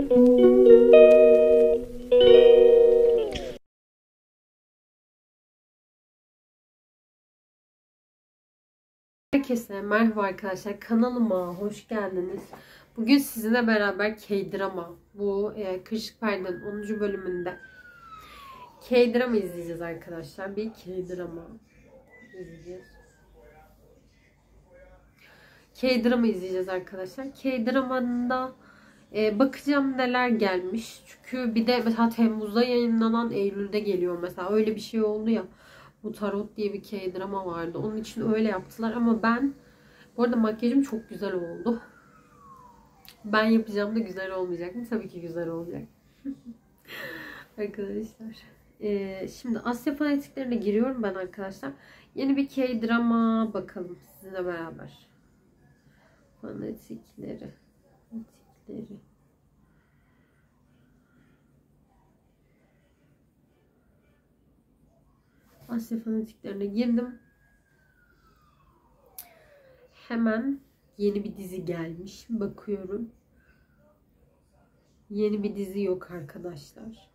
Herkese merhaba arkadaşlar. Kanalıma hoş geldiniz. Bugün sizinle beraber K-drama bu e, Kırışık Perde'nin 10. bölümünde K-drama izleyeceğiz arkadaşlar. Bir K-drama izleyeceğiz. K-drama izleyeceğiz arkadaşlar. K-drama'da e, bakacağım neler gelmiş. Çünkü bir de mesela Temmuz'da yayınlanan Eylül'de geliyor mesela. Öyle bir şey oldu ya. Bu Tarot diye bir K-drama vardı. Onun için öyle yaptılar ama ben bu arada makyajım çok güzel oldu. Ben yapacağım da güzel olmayacak mı? Tabii ki güzel olacak. arkadaşlar. Ee, şimdi Asya fanatiklerine giriyorum ben arkadaşlar. Yeni bir K-drama bakalım sizinle beraber. Fanatikleri. Fanatikleri. Asya fanatiklerine girdim. Hemen yeni bir dizi gelmiş. Bakıyorum. Yeni bir dizi yok arkadaşlar.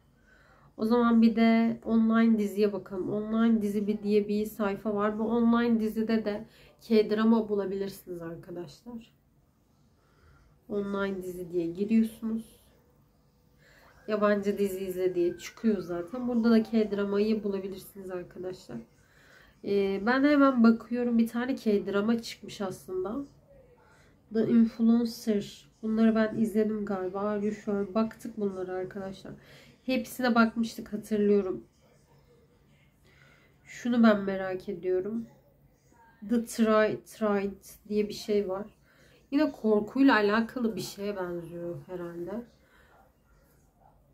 O zaman bir de online diziye bakalım. Online dizi bir diye bir sayfa var. Bu online dizide de K-drama bulabilirsiniz arkadaşlar. Online dizi diye giriyorsunuz. Yabancı dizi izle diye çıkıyor zaten. Burada da K-dramayı bulabilirsiniz arkadaşlar. Ee, ben hemen bakıyorum. Bir tane K-drama çıkmış aslında. The Influencer. Bunları ben izledim galiba. Sure? Baktık bunlara arkadaşlar. Hepsine bakmıştık hatırlıyorum. Şunu ben merak ediyorum. The Try, Tried diye bir şey var. Yine korkuyla alakalı bir şeye benziyor herhalde.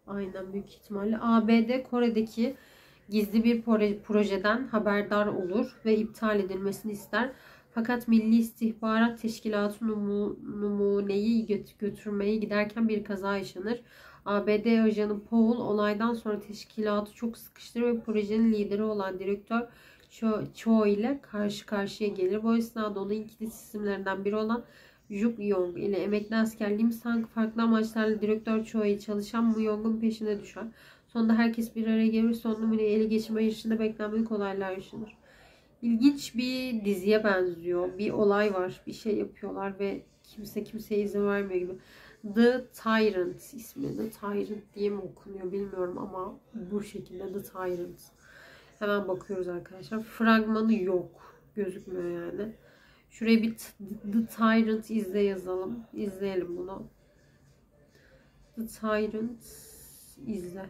Aynen büyük ihtimalle. ABD Kore'deki gizli bir projeden haberdar olur ve iptal edilmesini ister. Fakat Milli İstihbarat Teşkilatı numuneyi götürmeye giderken bir kaza yaşanır. ABD ajanı Paul olaydan sonra teşkilatı çok sıkıştırır ve projenin lideri olan direktör Cho, Cho ile karşı karşıya gelir. Bu esnada onun kilit isimlerinden biri olan Juk Yong ile emekli asker Lim Sang farklı amaçlarla direktör Cho'yu çalışan Mu Yong'un peşine düşer. Sonunda herkes bir araya gelir. Son numarayı ele geçirme yarışında beklenmedik olaylar yaşanır. İlginç bir diziye benziyor. Bir olay var. Bir şey yapıyorlar ve kimse kimseye izin vermiyor gibi. The Tyrant ismi. The Tyrant diye mi okunuyor bilmiyorum ama bu şekilde The Tyrant. Hemen bakıyoruz arkadaşlar. Fragmanı yok. Gözükmüyor yani. Şuraya bir The Tyrant izle yazalım. İzleyelim bunu. The Tyrant izle.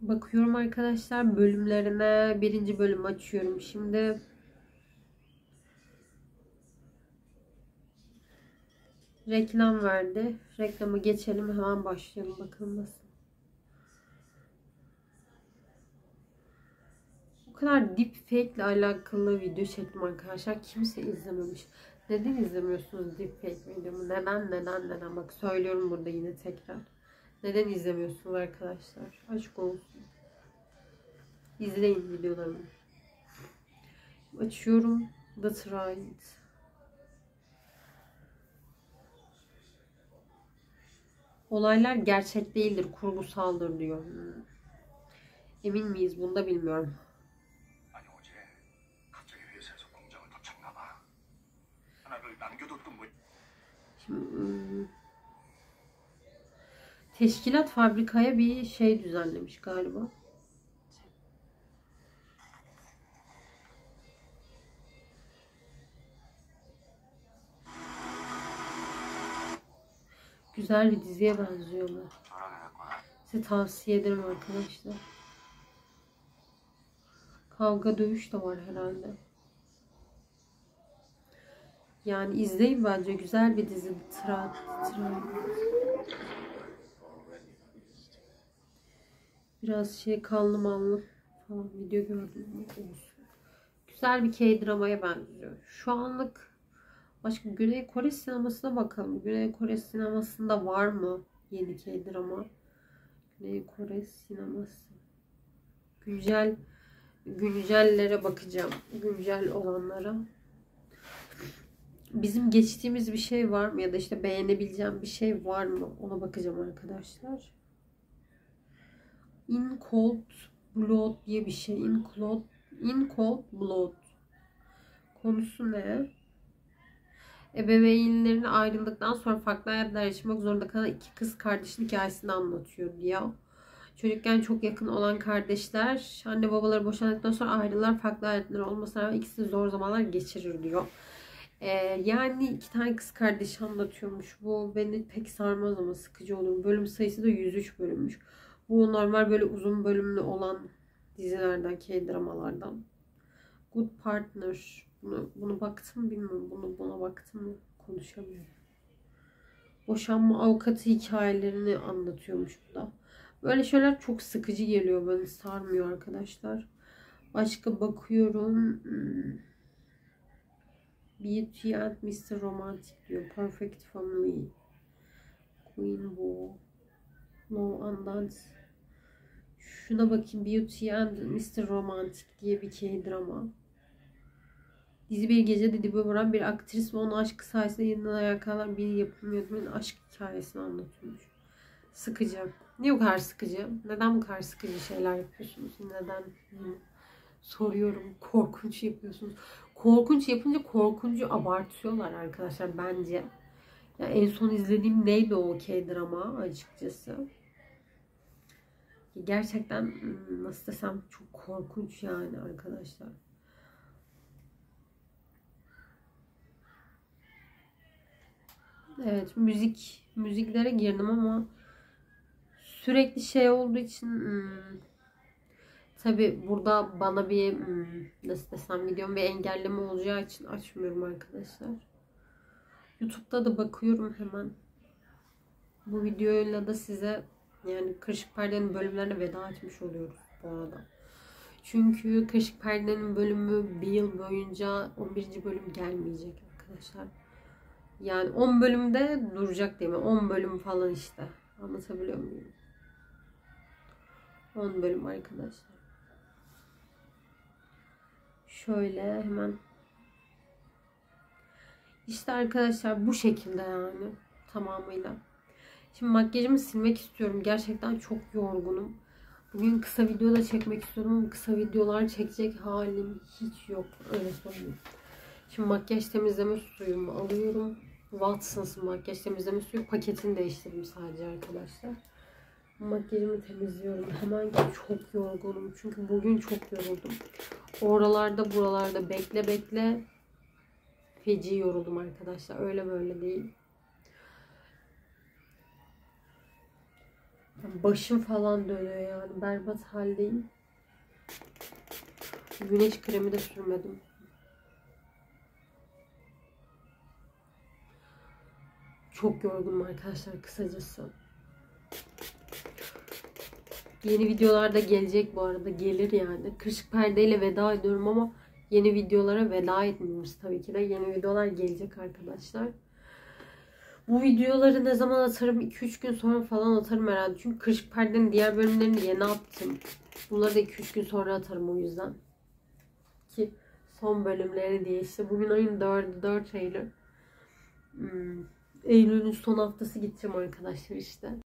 Bakıyorum arkadaşlar bölümlerine. Birinci bölüm açıyorum şimdi. Reklam verdi. Reklamı geçelim hemen başlayalım bakalım nasıl. Kadar deepfake ile alakalı video çektim arkadaşlar. Kimse izlememiş. Neden izlemiyorsunuz deepfake videomu? Neden neden neden? Bak söylüyorum burada yine tekrar. Neden izlemiyorsunuz arkadaşlar? Aşk olsun. İzleyin videolarımı. Açıyorum. The Tried. Olaylar gerçek değildir, kurgusaldır diyor. Hmm. Emin miyiz? Bunda bilmiyorum. Teşkilat fabrikaya bir şey düzenlemiş galiba. Güzel bir diziye benziyor bu. Size tavsiye ederim arkadaşlar. Kavga dövüş de var herhalde. Yani izleyin bence güzel bir dizi. Tra, tra. Biraz şey kanlı manlı falan video gördüm. Güzel bir K-dramaya benziyor. Şu anlık başka Güney Kore sinemasına bakalım. Güney Kore sinemasında var mı yeni K-drama? Güney Kore sineması. Güncel güncellere bakacağım. Güncel olanlara. Bizim geçtiğimiz bir şey var mı ya da işte beğenebileceğim bir şey var mı ona bakacağım arkadaşlar. In Cold Blood diye bir şey. In Cold, In Cold Blood. Konusu ne? Ebeveynlerin ayrıldıktan sonra farklı hayatlar yaşamak zorunda kalan iki kız kardeşin hikayesini anlatıyor diyor. Çocukken çok yakın olan kardeşler anne babaları boşandıktan sonra ayrılar farklı hayatlar olmasına rağmen ikisi zor zamanlar geçirir diyor. Ee, yani iki tane kız kardeş anlatıyormuş. Bu beni pek sarmaz ama sıkıcı olur. Bölüm sayısı da 103 bölümmüş. Bu normal böyle uzun bölümlü olan dizilerden, K-dramalardan. Good Partner. Bunu, bunu baktım bilmiyorum. Bunu buna baktım mı? Konuşamıyorum. Boşanma avukatı hikayelerini anlatıyormuş bu da. Böyle şeyler çok sıkıcı geliyor. Beni sarmıyor arkadaşlar. Başka bakıyorum. Hmm. Beauty and Mr. Romantic diyor. Perfect Family. Queen Boo. No Andance. Şuna bakayım. Beauty and Mr. Romantic diye bir K-drama. Dizi bir gecede dibe vuran bir aktris ve onun aşkı sayesinde yeniden ayağa kalan bir yapım yönetmenin aşk hikayesini anlatıyormuş. Sıkıcı. Niye bu kadar sıkıcı? Neden bu kadar sıkıcı şeyler yapıyorsunuz? Neden? Soruyorum. Korkunç yapıyorsunuz. Korkunç yapınca korkuncu abartıyorlar arkadaşlar bence. Ya en son izlediğim neydi o K-drama açıkçası. Gerçekten nasıl desem çok korkunç yani arkadaşlar. Evet müzik müziklere girdim ama sürekli şey olduğu için hmm, tabi burada bana bir hmm, nasıl desem videom bir engelleme olacağı için açmıyorum arkadaşlar. Youtube'da da bakıyorum hemen. Bu videoyla da size yani Kırışık Perde'nin bölümlerine veda etmiş oluyoruz bu arada. Çünkü Kırışık Perde'nin bölümü bir yıl boyunca 11. bölüm gelmeyecek arkadaşlar. Yani 10 bölümde duracak değil mi? 10 bölüm falan işte. Anlatabiliyor muyum? 10 bölüm arkadaşlar. Şöyle hemen. İşte arkadaşlar bu şekilde yani. Tamamıyla. Şimdi makyajımı silmek istiyorum. Gerçekten çok yorgunum. Bugün kısa video da çekmek istiyorum ama kısa videolar çekecek halim hiç yok. Öyle söyleyeyim. Şimdi makyaj temizleme suyumu alıyorum. Watsons makyaj temizleme suyu paketini değiştirdim sadece arkadaşlar. Makyajımı temizliyorum. Hemen çok yorgunum. Çünkü bugün çok yoruldum. Oralarda buralarda bekle bekle feci yoruldum arkadaşlar. Öyle böyle değil. Başım falan dönüyor yani. Berbat haldeyim. Güneş kremi de sürmedim. Çok yorgunum arkadaşlar kısacası. Yeni videolarda gelecek bu arada. Gelir yani. Kırışık perdeyle veda ediyorum ama yeni videolara veda etmiyoruz tabii ki de. Yeni videolar gelecek arkadaşlar. Bu videoları ne zaman atarım? 2-3 gün sonra falan atarım herhalde. Çünkü Kırışık Perde'nin diğer bölümlerini yeni attım. Bunları da 2-3 gün sonra atarım o yüzden. Ki son bölümleri diye işte. Bugün ayın 4'ü 4 Eylül. Hmm. Eylül'ün son haftası gideceğim arkadaşlar işte.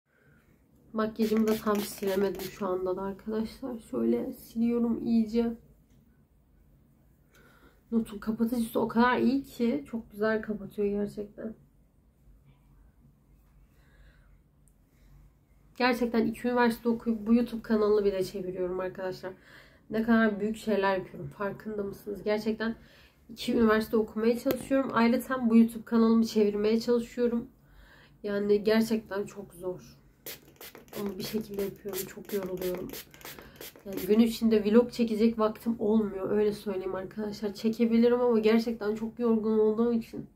Makyajımı da tam silemedim şu anda da arkadaşlar. Şöyle siliyorum iyice. Notun kapatıcısı o kadar iyi ki çok güzel kapatıyor gerçekten. Gerçekten iki üniversite okuyup bu YouTube kanalını bile çeviriyorum arkadaşlar. Ne kadar büyük şeyler yapıyorum. Farkında mısınız? Gerçekten iki üniversite okumaya çalışıyorum. Ayrıca bu YouTube kanalımı çevirmeye çalışıyorum. Yani gerçekten çok zor. Ama bir şekilde yapıyorum. Çok yoruluyorum. Yani gün içinde vlog çekecek vaktim olmuyor. Öyle söyleyeyim arkadaşlar. Çekebilirim ama gerçekten çok yorgun olduğum için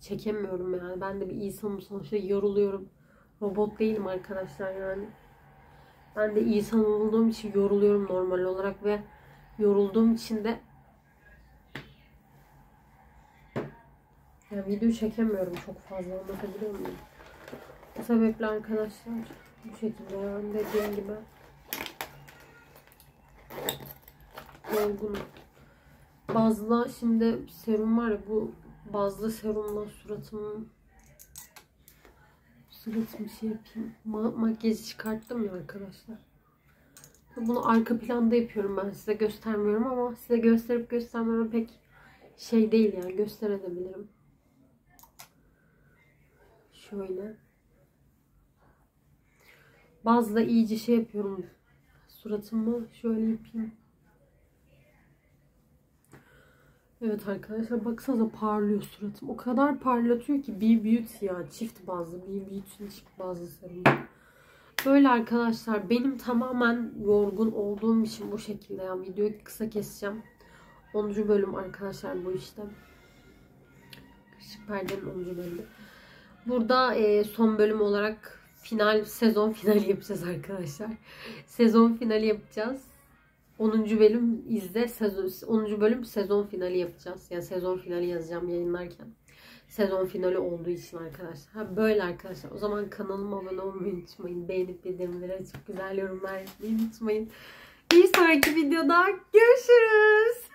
çekemiyorum yani. Ben de bir insanım sonuçta yoruluyorum. Robot değilim arkadaşlar yani. Ben de insan olduğum için yoruluyorum normal olarak ve yorulduğum için de yani video çekemiyorum çok fazla anlatabiliyor muyum? Sebeple arkadaşlar bu şekilde yani dediğim gibi yorgunum. Bazıda şimdi serum var ya bu bazlı serumla suratımı suratımı şey yapayım. Ma makyajı çıkarttım ya arkadaşlar. Bunu arka planda yapıyorum ben size göstermiyorum ama size gösterip göstermeme pek şey değil yani gösterebilirim. Şöyle. Bazla iyice şey yapıyorum. Suratımı şöyle yapayım. Evet arkadaşlar baksanıza parlıyor suratım. O kadar parlatıyor ki B Beauty ya çift bazlı. B Beauty'nin çift bazlı serum. Böyle arkadaşlar benim tamamen yorgun olduğum için bu şekilde yani videoyu kısa keseceğim. 10. bölüm arkadaşlar bu işte. Kışık perdenin 10. bölümü. Burada e, son bölüm olarak final sezon finali yapacağız arkadaşlar. Sezon finali yapacağız. 10. bölüm izle. Sezon, 10. bölüm sezon finali yapacağız. Yani sezon finali yazacağım yayınlarken. Sezon finali olduğu için arkadaşlar. Ha, böyle arkadaşlar. O zaman kanalıma abone olmayı unutmayın. Beğenip bildirimleri açıp güzel yorumlar yapmayı unutmayın. Bir sonraki videoda görüşürüz.